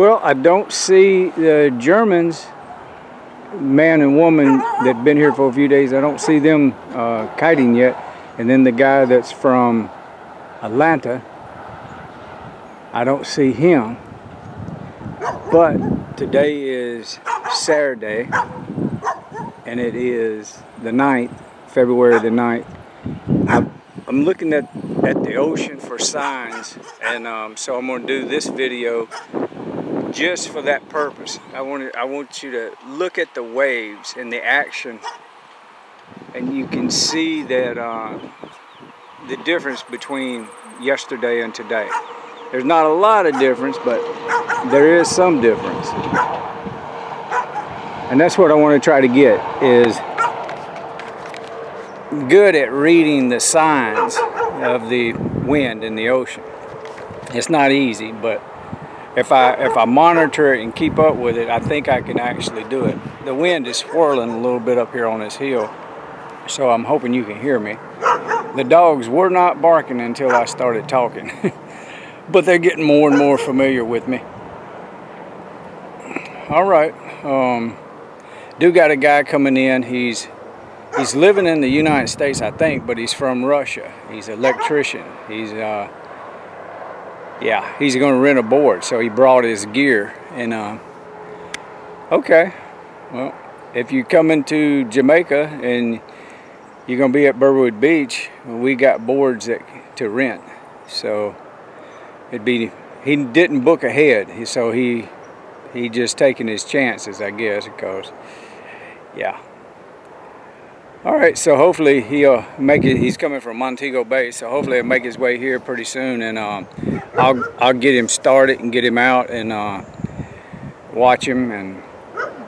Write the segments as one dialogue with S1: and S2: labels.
S1: Well, I don't see the Germans, man and woman that have been here for a few days. I don't see them uh, kiting yet. And then the guy that's from Atlanta, I don't see him. But today is Saturday, and it is the 9th, February the 9th. I'm, I'm looking at, at the ocean for signs, and um, so I'm going to do this video just for that purpose. I want I want you to look at the waves and the action, and you can see that uh, the difference between yesterday and today. There's not a lot of difference, but there is some difference. And that's what I want to try to get is good at reading the signs of the wind in the ocean. It's not easy, but if I if I monitor it and keep up with it, I think I can actually do it. The wind is swirling a little bit up here on this hill, so I'm hoping you can hear me. The dogs were not barking until I started talking, but they're getting more and more familiar with me. All right, um, do got a guy coming in. He's he's living in the United States, I think, but he's from Russia. He's an electrician. He's uh, yeah, he's going to rent a board, so he brought his gear. And uh, okay, well, if you come into Jamaica and you're going to be at Burwood Beach, we got boards that to rent. So it'd be he didn't book ahead, so he he just taking his chances, I guess, because yeah. All right, so hopefully he'll make it. He's coming from Montego Bay, so hopefully he'll make his way here pretty soon, and um, I'll I'll get him started and get him out and uh, watch him, and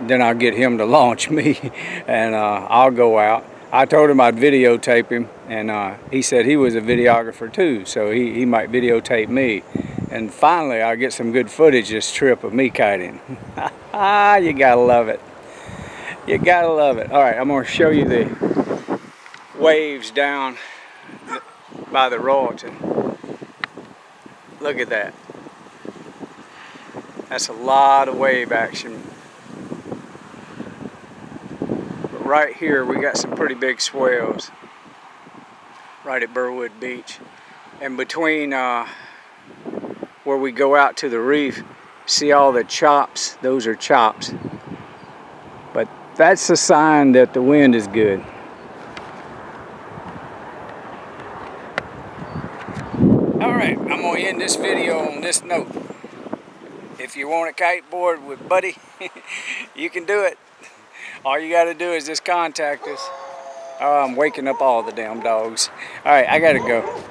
S1: then I'll get him to launch me, and uh, I'll go out. I told him I'd videotape him, and uh, he said he was a videographer too, so he, he might videotape me. And finally, I'll get some good footage this trip of me kiting. you gotta love it. You gotta love it. All right, I'm gonna show you the waves down by the Royalton. Look at that. That's a lot of wave action. But right here, we got some pretty big swells right at Burwood Beach. And between uh, where we go out to the reef, see all the chops? Those are chops. But that's a sign that the wind is good. Alright, I'm going to end this video on this note. If you want a kiteboard with Buddy, you can do it. All you got to do is just contact us. Oh, I'm waking up all the damn dogs. Alright, I got to go.